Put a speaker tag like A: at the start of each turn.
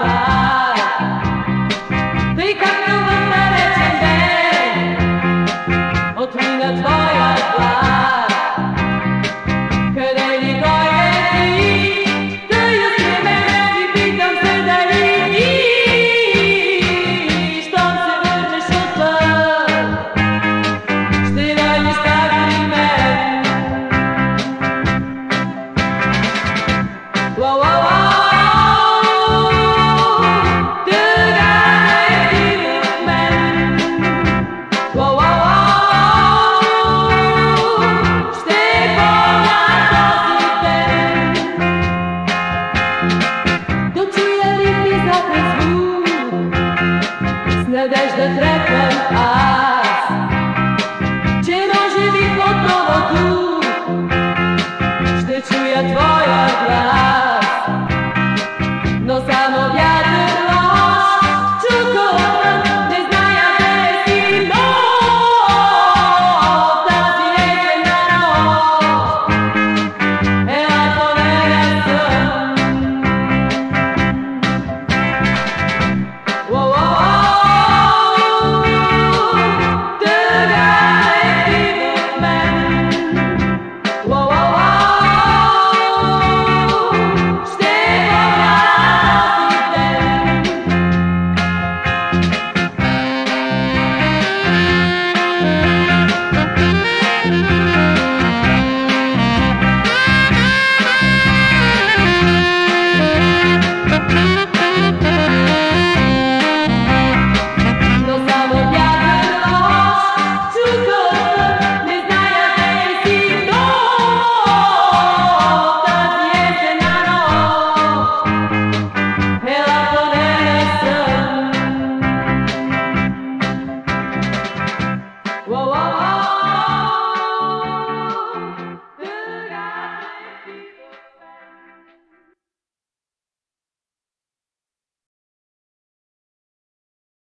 A: bye. С надежда трепам аз, че може би отново тук ще чуя твоя глас.